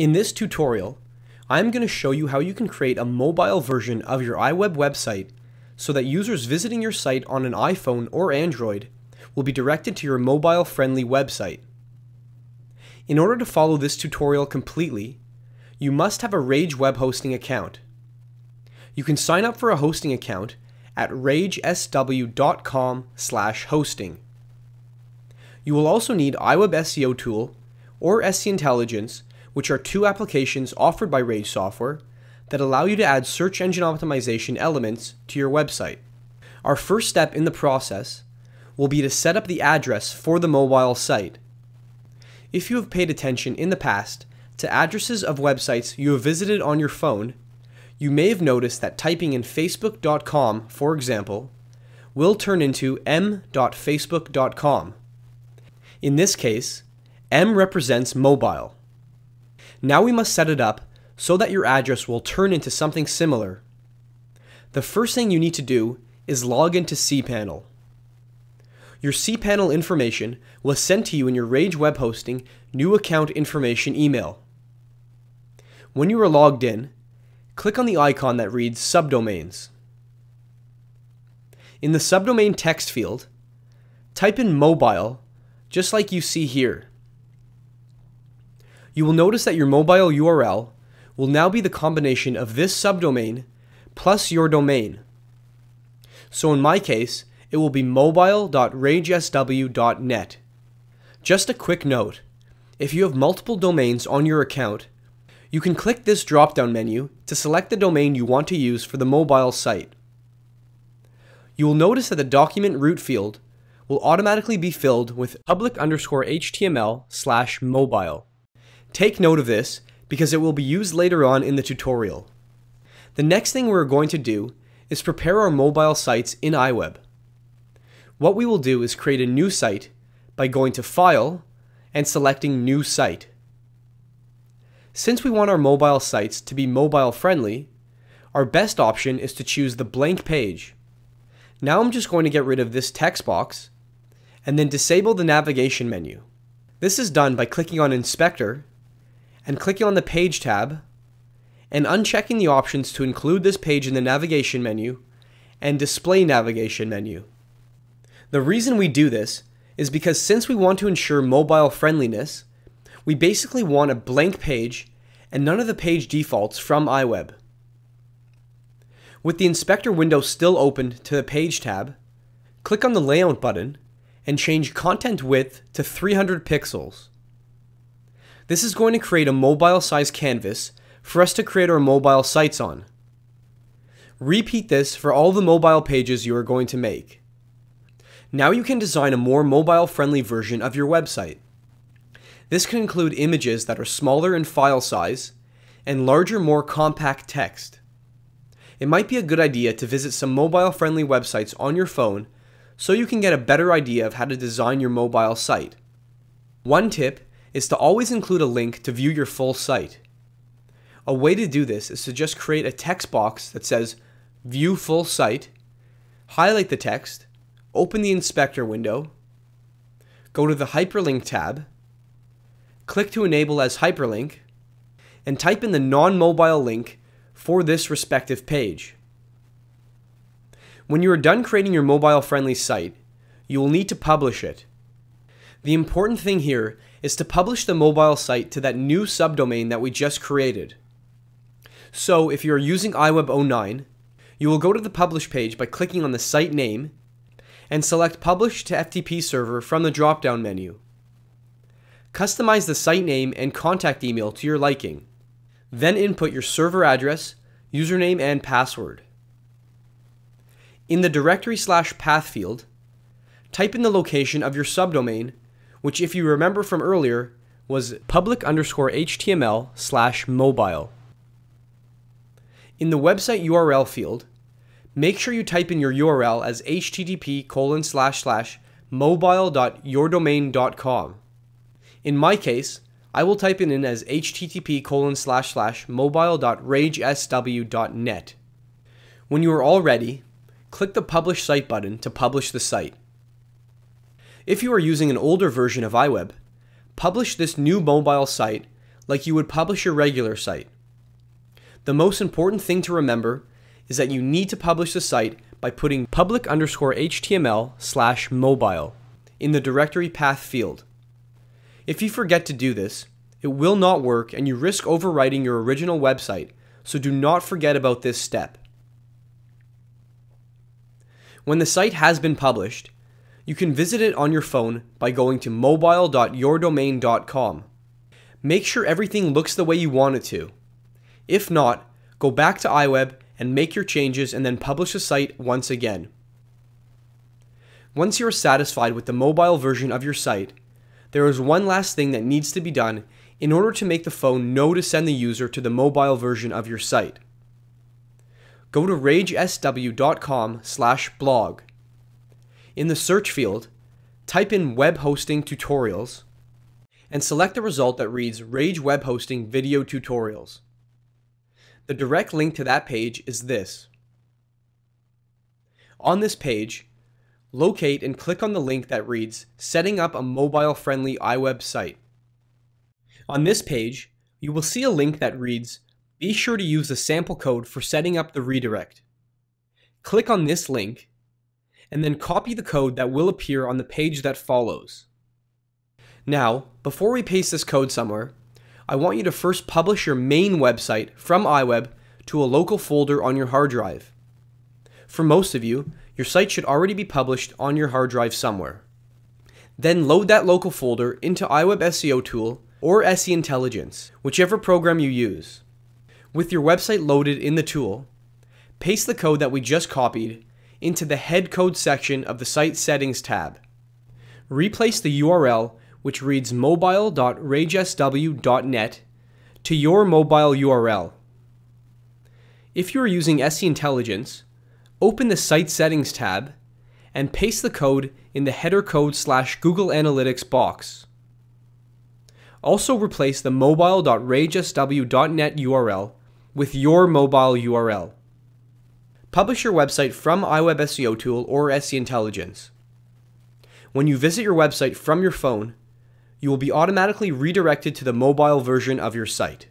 In this tutorial, I'm going to show you how you can create a mobile version of your iWeb website so that users visiting your site on an iPhone or Android will be directed to your mobile-friendly website. In order to follow this tutorial completely, you must have a Rage web hosting account. You can sign up for a hosting account at ragesw.com/hosting. You will also need iWeb SEO Tool or SE Intelligence, which are two applications offered by Rage Software that allow you to add search engine optimization elements to your website. Our first step in the process will be to set up the address for the mobile site. If you have paid attention in the past to addresses of websites you have visited on your phone, you may have noticed that typing in facebook.com, for example, will turn into m.facebook.com. In this case, M represents mobile. Now we must set it up so that your address will turn into something similar. The first thing you need to do is log into cPanel. Your cPanel information was sent to you in your Rage web hosting new account information email. When you are logged in, click on the icon that reads Subdomains. In the subdomain text field, type in mobile just like you see here. You will notice that your mobile URL will now be the combination of this subdomain plus your domain. So in my case, it will be mobile.ragesw.net. Just a quick note, if you have multiple domains on your account, you can click this drop-down menu to select the domain you want to use for the mobile site. You will notice that the document root field will automatically be filled with public underscore HTML slash mobile. Take note of this because it will be used later on in the tutorial. The next thing we're going to do is prepare our mobile sites in iWeb. What we will do is create a new site by going to File and selecting New Site. Since we want our mobile sites to be mobile friendly, our best option is to choose the blank page. Now I'm just going to get rid of this text box and then disable the navigation menu. This is done by clicking on Inspector and clicking on the Page tab and unchecking the options to include this page in the navigation menu and Display Navigation menu. The reason we do this is because since we want to ensure mobile friendliness, we basically want a blank page and none of the page defaults from iWeb. With the inspector window still opened to the Page tab, click on the Layout button and change content width to 300 pixels. This is going to create a mobile size canvas for us to create our mobile sites on. Repeat this for all the mobile pages you are going to make. Now you can design a more mobile friendly version of your website. This can include images that are smaller in file size and larger, more compact text. It might be a good idea to visit some mobile friendly websites on your phone so you can get a better idea of how to design your mobile site. One tip is to always include a link to view your full site. A way to do this is to just create a text box that says View Full Site, highlight the text, open the inspector window, go to the Hyperlink tab, click to enable as hyperlink, and type in the non-mobile link for this respective page. When you are done creating your mobile friendly site, you will need to publish it. The important thing here is to publish the mobile site to that new subdomain that we just created. So if you are using iWeb 09, you will go to the publish page by clicking on the site name and select Publish to FTP server from the drop-down menu. Customize the site name and contact email to your liking. Then input your server address, username, and password. In the directory slash path field, type in the location of your subdomain, which if you remember from earlier, was public underscore HTML slash mobile. In the website URL field, make sure you type in your URL as http colon slash slash mobile.yourdomain.com. In my case, I will type it in as http colon slash slash mobile.ragesw.net. When you are all ready, click the Publish Site button to publish the site. If you are using an older version of iWeb, publish this new mobile site like you would publish your regular site. The most important thing to remember is that you need to publish the site by putting public underscore HTML slash mobile in the directory path field. If you forget to do this, it will not work and you risk overwriting your original website, so do not forget about this step. When the site has been published, you can visit it on your phone by going to mobile.yourdomain.com. Make sure everything looks the way you want it to. If not, go back to iWeb and make your changes and then publish the site once again. Once you are satisfied with the mobile version of your site, there is one last thing that needs to be done in order to make the phone know to send the user to the mobile version of your site. Go to ragesw.com/blog. In the search field, type in web hosting tutorials and select the result that reads Rage Web Hosting Video Tutorials. The direct link to that page is this. On this page, locate and click on the link that reads Setting up a mobile friendly iWeb site. On this page, you will see a link that reads Be sure to use the sample code for setting up the redirect. Click on this link and then copy the code that will appear on the page that follows. Now, before we paste this code somewhere, I want you to first publish your main website from iWeb to a local folder on your hard drive. For most of you, your site should already be published on your hard drive somewhere. Then load that local folder into iWeb SEO Tool or SE Intelligence, whichever program you use. With your website loaded in the tool, paste the code that we just copied into the head code section of the Site Settings tab. Replace the URL, which reads mobile.ragesw.net, to your mobile URL. If you are using SE Intelligence, open the Site Settings tab and paste the code in the header code slash Google Analytics box. Also replace the mobile.ragesw.net URL with your mobile URL. Publish your website from iWeb SEO Tool or SE Intelligence. When you visit your website from your phone, you will be automatically redirected to the mobile version of your site.